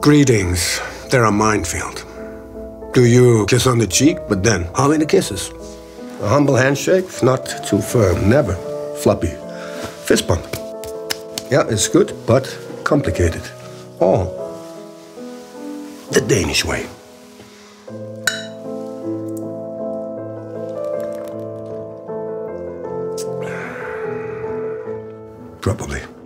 Greetings. They're a minefield. Do you kiss on the cheek, but then how many kisses? A humble handshake, not too firm, never floppy. Fist bump. Yeah, it's good, but complicated. All the Danish way. Probably.